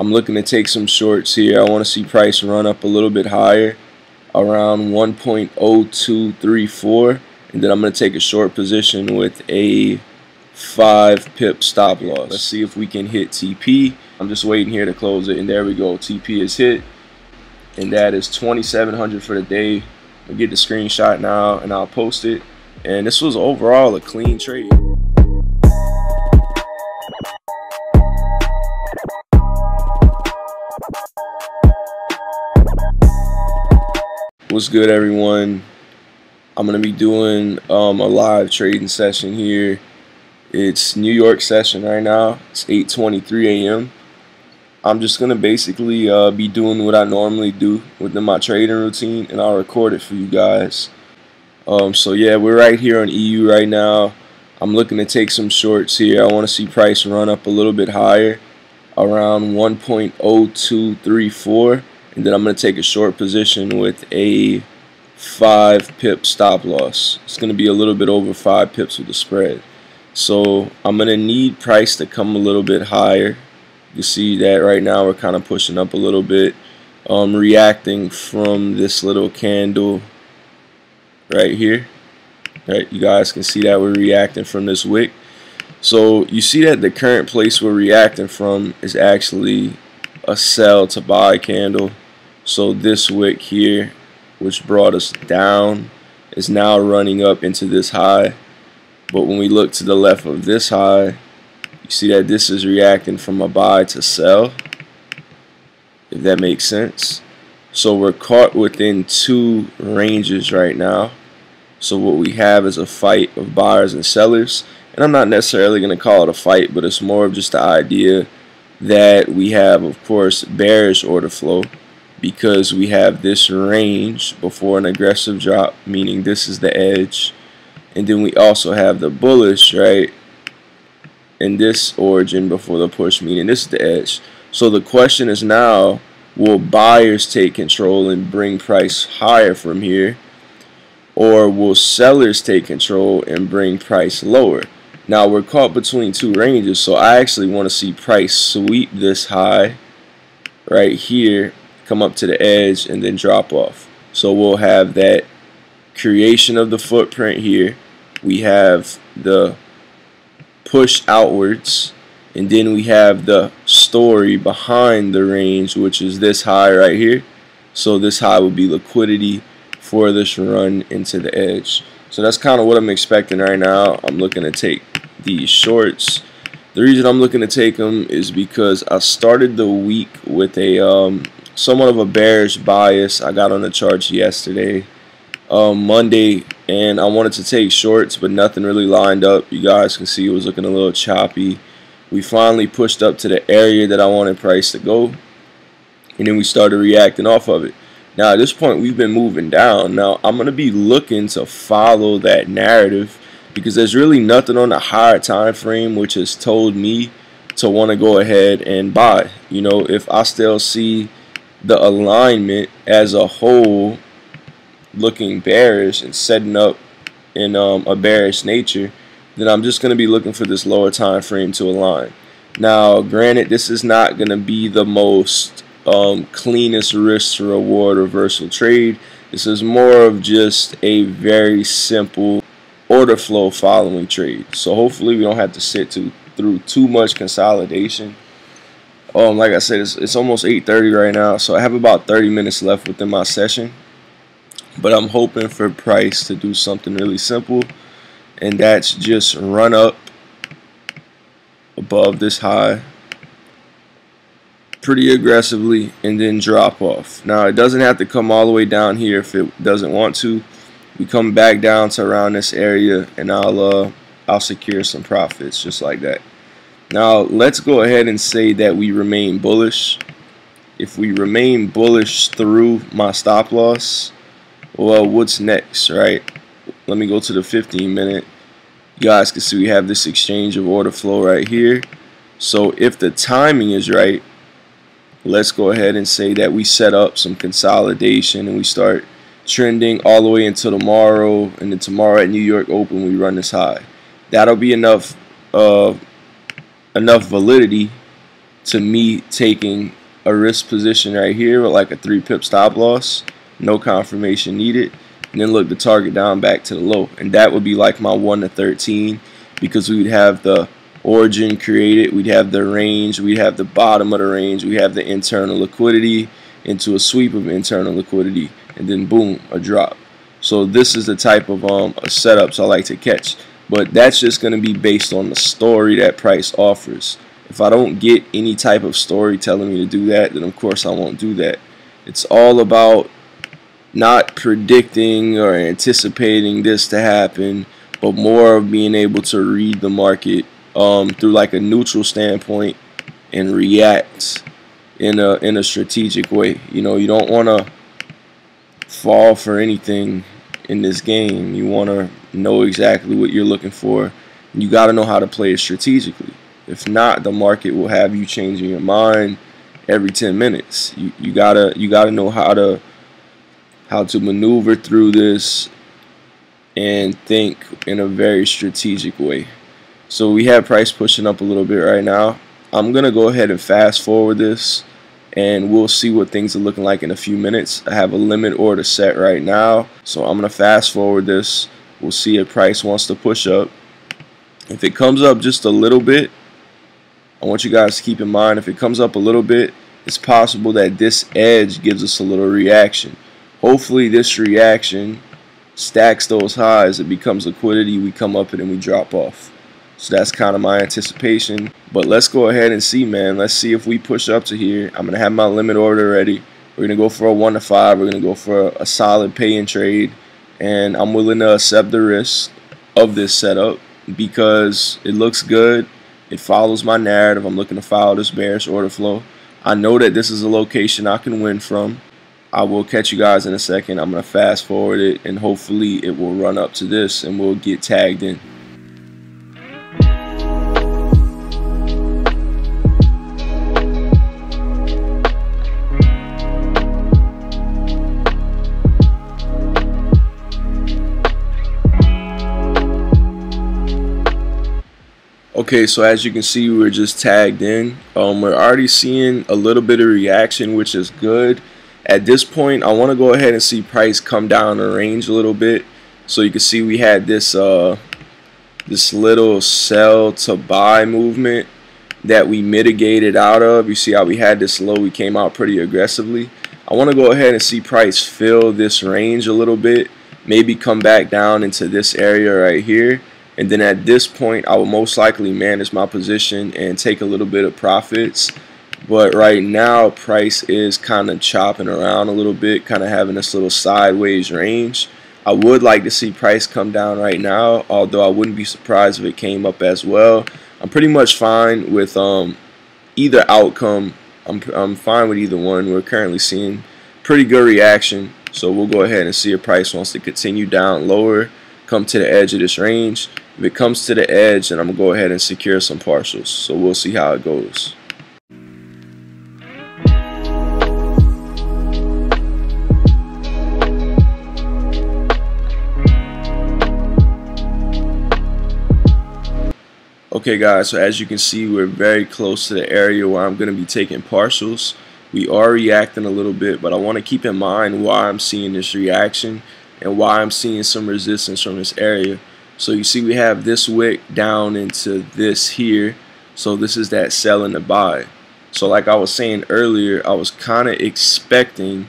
I'm looking to take some shorts here. I want to see price run up a little bit higher around 1.0234 and then I'm going to take a short position with a 5 pip stop loss. Let's see if we can hit TP. I'm just waiting here to close it and there we go. TP is hit and that is 2700 for the day. I'll get the screenshot now and I'll post it. And this was overall a clean trade. What's good, everyone? I'm gonna be doing um, a live trading session here. It's New York session right now. It's 8:23 a.m. I'm just gonna basically uh, be doing what I normally do within my trading routine, and I'll record it for you guys. Um, so yeah, we're right here on EU right now. I'm looking to take some shorts here. I want to see price run up a little bit higher, around 1.0234 and then I'm going to take a short position with a 5 pip stop loss. It's going to be a little bit over 5 pips with the spread. So I'm going to need price to come a little bit higher. You see that right now we're kind of pushing up a little bit. Um, reacting from this little candle right here. Right, you guys can see that we're reacting from this wick. So you see that the current place we're reacting from is actually a sell to buy candle. So this wick here, which brought us down, is now running up into this high. But when we look to the left of this high, you see that this is reacting from a buy to sell, if that makes sense. So we're caught within two ranges right now. So what we have is a fight of buyers and sellers. And I'm not necessarily going to call it a fight, but it's more of just the idea that we have, of course, bearish order flow because we have this range before an aggressive drop, meaning this is the edge. And then we also have the bullish, right, in this origin before the push, meaning this is the edge. So the question is now, will buyers take control and bring price higher from here? Or will sellers take control and bring price lower? Now we're caught between two ranges, so I actually want to see price sweep this high right here, come up to the edge, and then drop off. So we'll have that creation of the footprint here. We have the push outwards, and then we have the story behind the range, which is this high right here. So this high will be liquidity for this run into the edge. So that's kind of what I'm expecting right now. I'm looking to take these shorts. The reason I'm looking to take them is because I started the week with a um, somewhat of a bearish bias. I got on the charts yesterday, um, Monday, and I wanted to take shorts, but nothing really lined up. You guys can see it was looking a little choppy. We finally pushed up to the area that I wanted price to go, and then we started reacting off of it. Now, at this point, we've been moving down. Now, I'm going to be looking to follow that narrative because there's really nothing on the higher time frame which has told me to want to go ahead and buy. You know, if I still see the alignment as a whole looking bearish and setting up in um, a bearish nature, then I'm just going to be looking for this lower time frame to align. Now, granted, this is not going to be the most um, cleanest risk to reward reversal trade. This is more of just a very simple order flow following trade. So hopefully we don't have to sit to, through too much consolidation. Um, like I said, it's, it's almost 8.30 right now, so I have about 30 minutes left within my session. But I'm hoping for price to do something really simple, and that's just run up above this high pretty aggressively and then drop off. Now it doesn't have to come all the way down here if it doesn't want to. We come back down to around this area and I'll uh, I'll secure some profits just like that. Now let's go ahead and say that we remain bullish. If we remain bullish through my stop loss, well what's next, right? Let me go to the 15 minute. You guys can see we have this exchange of order flow right here. So if the timing is right, let's go ahead and say that we set up some consolidation and we start trending all the way until tomorrow and then tomorrow at New York Open we run this high that'll be enough uh, enough validity to me taking a risk position right here with like a three pip stop loss, no confirmation needed, and then look the target down back to the low. And that would be like my 1 to 13 because we would have the origin created, we'd have the range, we'd have the bottom of the range, we have the internal liquidity into a sweep of internal liquidity, and then boom, a drop. So this is the type of um, setups I like to catch. But that's just going to be based on the story that price offers. If I don't get any type of story telling me to do that, then of course I won't do that. It's all about not predicting or anticipating this to happen, but more of being able to read the market um, through like a neutral standpoint and react in a in a strategic way. You know, you don't want to fall for anything in this game. You want to know exactly what you're looking for. You got to know how to play it strategically. If not, the market will have you changing your mind every 10 minutes. You you gotta you gotta know how to how to maneuver through this and think in a very strategic way. So we have price pushing up a little bit right now. I'm gonna go ahead and fast forward this and we'll see what things are looking like in a few minutes. I have a limit order set right now, so I'm gonna fast forward this. We'll see if price wants to push up. If it comes up just a little bit, I want you guys to keep in mind if it comes up a little bit, it's possible that this edge gives us a little reaction. Hopefully this reaction stacks those highs, it becomes liquidity, we come up and we drop off. So that's kind of my anticipation. But let's go ahead and see, man. Let's see if we push up to here. I'm going to have my limit order ready. We're going to go for a 1 to 5. We're going to go for a, a solid pay and trade. And I'm willing to accept the risk of this setup because it looks good. It follows my narrative. I'm looking to follow this bearish order flow. I know that this is a location I can win from. I will catch you guys in a second. I'm going to fast forward it and hopefully it will run up to this and we'll get tagged in. Okay, so as you can see, we're just tagged in. Um, we're already seeing a little bit of reaction, which is good. At this point, I want to go ahead and see price come down the range a little bit. So you can see we had this uh, this little sell to buy movement that we mitigated out of. You see how we had this low, we came out pretty aggressively. I want to go ahead and see price fill this range a little bit, maybe come back down into this area right here and then at this point, I will most likely manage my position and take a little bit of profits. But right now, price is kind of chopping around a little bit, kind of having this little sideways range. I would like to see price come down right now, although I wouldn't be surprised if it came up as well. I'm pretty much fine with um, either outcome. I'm, I'm fine with either one. We're currently seeing pretty good reaction, so we'll go ahead and see if price wants to continue down lower, come to the edge of this range. If it comes to the edge, then I'm going to go ahead and secure some partials. So we'll see how it goes. Okay guys, so as you can see, we're very close to the area where I'm going to be taking partials. We are reacting a little bit, but I want to keep in mind why I'm seeing this reaction and why I'm seeing some resistance from this area. So you see we have this wick down into this here. So this is that sell and the buy. So like I was saying earlier, I was kind of expecting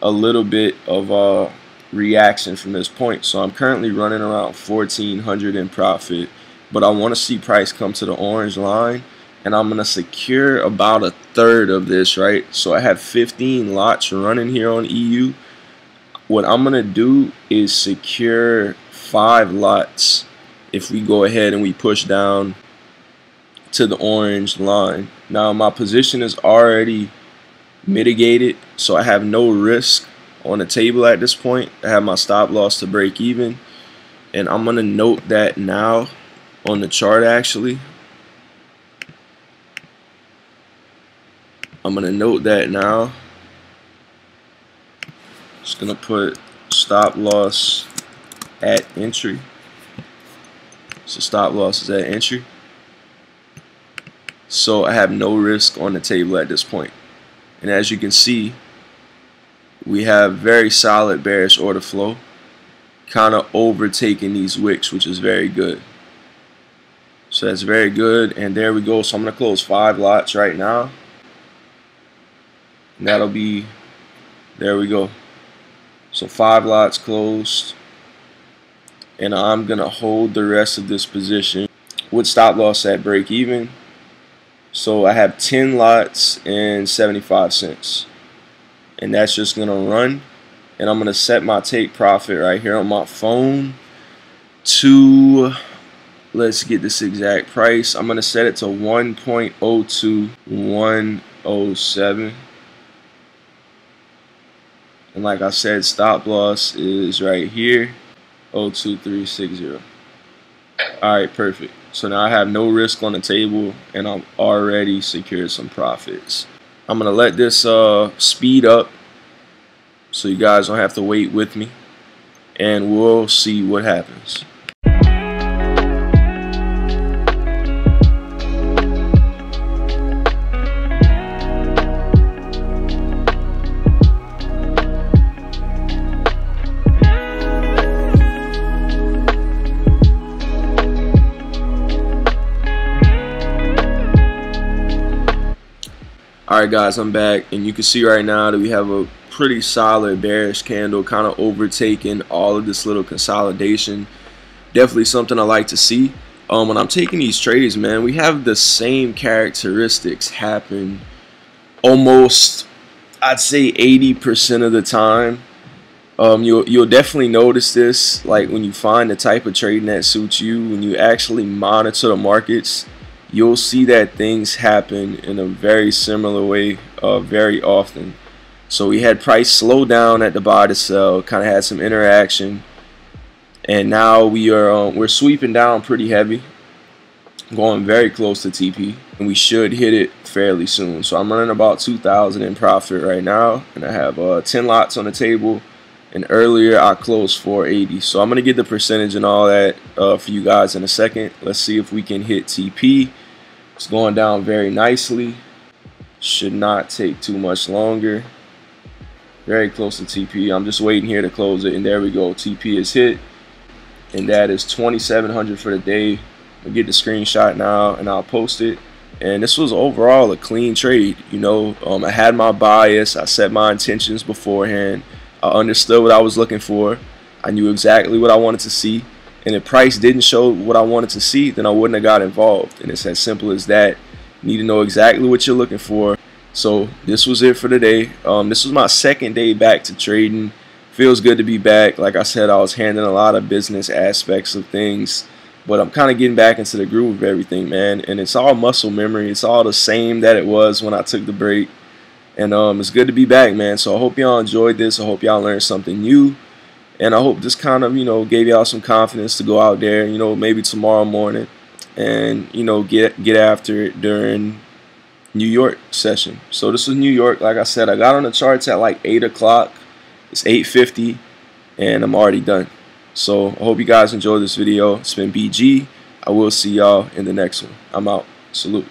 a little bit of a reaction from this point. So I'm currently running around 1400 in profit, but I want to see price come to the orange line and I'm going to secure about a third of this, right? So I have 15 lots running here on EU. What I'm going to do is secure five lots if we go ahead and we push down to the orange line. Now my position is already mitigated so I have no risk on the table at this point. I have my stop loss to break even and I'm going to note that now on the chart actually. I'm going to note that now. Just going to put stop loss at entry. So stop loss is at entry. So I have no risk on the table at this point. And as you can see, we have very solid bearish order flow, kind of overtaking these wicks, which is very good. So that's very good. And there we go. So I'm going to close five lots right now. And that'll be, there we go. So five lots closed. And I'm to hold the rest of this position with stop loss at break even. So I have 10 lots and 75 cents. And that's just to run. And I'm to set my take profit right here on my phone to let's get this exact price. I'm to set it to 1.02107. And like I said, stop loss is right here, 02360. Alright, perfect. So now I have no risk on the table and I'm already secured some profits. I'm going to let this uh, speed up so you guys don't have to wait with me. And we'll see what happens. Alright guys, I'm back and you can see right now that we have a pretty solid bearish candle kind of overtaking all of this little consolidation. Definitely something I like to see. Um, when I'm taking these trades, man, we have the same characteristics happen almost, I'd say 80% of the time. Um, you'll, you'll definitely notice this like when you find the type of trading that suits you, when you actually monitor the markets you'll see that things happen in a very similar way uh, very often. So we had price slow down at the buy to sell, kind of had some interaction, and now we are um, we're sweeping down pretty heavy, going very close to TP, and we should hit it fairly soon. So I'm running about 2,000 in profit right now, and I have uh, 10 lots on the table. And earlier I closed 480. So I'm gonna get the percentage and all that uh, for you guys in a second. Let's see if we can hit TP. It's going down very nicely. Should not take too much longer. Very close to TP. I'm just waiting here to close it. And there we go. TP is hit. And that is 2700 for the day. I'll get the screenshot now and I'll post it. And this was overall a clean trade. You know, um, I had my bias. I set my intentions beforehand. I understood what I was looking for. I knew exactly what I wanted to see and if price didn't show what I wanted to see, then I wouldn't have got involved. And it's as simple as that. You need to know exactly what you're looking for. So this was it for today. Um, this was my second day back to trading. Feels good to be back. Like I said, I was handling a lot of business aspects of things. But I'm kind of getting back into the groove of everything, man. And it's all muscle memory. It's all the same that it was when I took the break. And um, it's good to be back, man. So I hope y'all enjoyed this. I hope y'all learned something new. And I hope this kind of, you know, gave y'all some confidence to go out there, you know, maybe tomorrow morning and, you know, get get after it during New York session. So this is New York. Like I said, I got on the charts at like 8 o'clock. It's 8.50 and I'm already done. So I hope you guys enjoyed this video. It's been BG. I will see y'all in the next one. I'm out. Salute.